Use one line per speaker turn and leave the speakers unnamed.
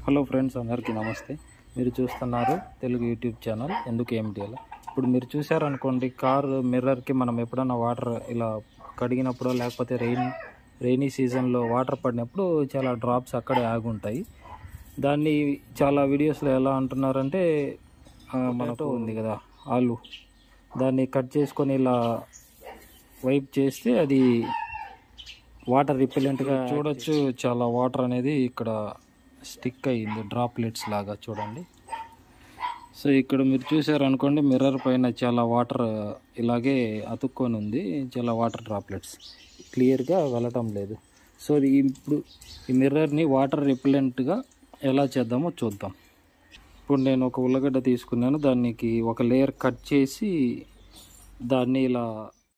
Hello friends అందరికీ నమస్తే. మీరు చూస్తున్నారు తెలుగు యూట్యూబ్ ఛానల్ ఎందుకు ఏమిటి అలా? ఇప్పుడు మీరు చూసారనుకోండి కార్ మిర్రర్కి మనం ఎప్పుడన్నా వాటర్ ఇలా కడిగినప్పుడు లేకపోతే రెయిన్ రెయినీ సీజన్లో వాటర్ పడినప్పుడు చాలా డ్రాప్స్ అక్కడే ఆగి ఉంటాయి దాన్ని చాలా వీడియోస్లో ఎలా అంటున్నారంటే మనతో ఉంది కదా ఆలు. దాన్ని కట్ చేసుకొని ఇలా వైప్ చేస్తే అది వాటర్ రిపెలెంట్గా చూడొచ్చు చాలా వాటర్ అనేది ఇక్కడ స్టిక్ అయ్యింది డ్రాప్లెట్స్ లాగా చూడండి. సో ఇక్కడ మీరు చూసారనుకోండి మిర్రర్ పైన చాలా వాటర్ ఇలాగే అతుక్కొని ఉంది చాలా వాటర్ డ్రాప్లెట్స్. క్లియర్గా వెళ్ళటం లేదు. సో ఇప్పుడు ఈ మిర్రర్ని వాటర్ రిపెలెంట్గా ఎలా చేద్దామో చూద్దాం. ఇప్పుడు నేను ఒక ఉల్లగడ్డ తీసుకున్నాను దానికి ఒక లేయర్ కట్ చేసి దాన్ని ఇలా